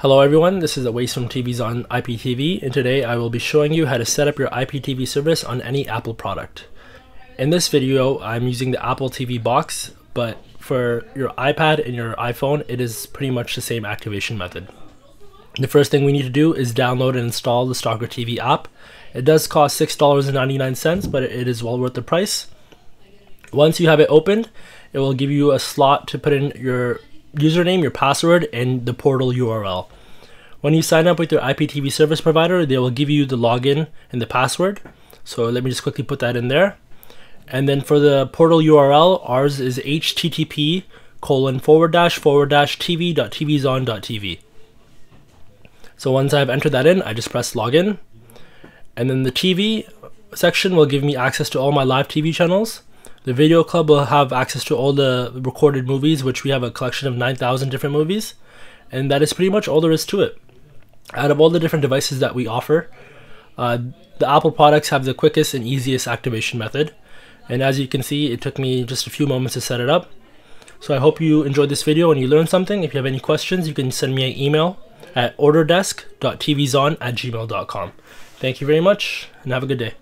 Hello everyone, this is Awais from TVZON IPTV and today I will be showing you how to set up your IPTV service on any Apple product. In this video I'm using the Apple TV box but for your iPad and your iPhone it is pretty much the same activation method. The first thing we need to do is download and install the Stalker TV app. It does cost $6.99 but it is well worth the price. Once you have it opened, it will give you a slot to put in your username, your password, and the portal URL. When you sign up with your IPTV service provider, they will give you the login and the password. So let me just quickly put that in there. And then for the portal URL, ours is http colon forward dash forward dash tv.tvzon.tv. So once I've entered that in, I just press login. And then the TV section will give me access to all my live TV channels. The video club will have access to all the recorded movies, which we have a collection of 9,000 different movies. And that is pretty much all there is to it. Out of all the different devices that we offer, uh, the Apple products have the quickest and easiest activation method. And as you can see, it took me just a few moments to set it up. So I hope you enjoyed this video and you learned something. If you have any questions, you can send me an email at orderdesk.tvzon at gmail.com. Thank you very much and have a good day.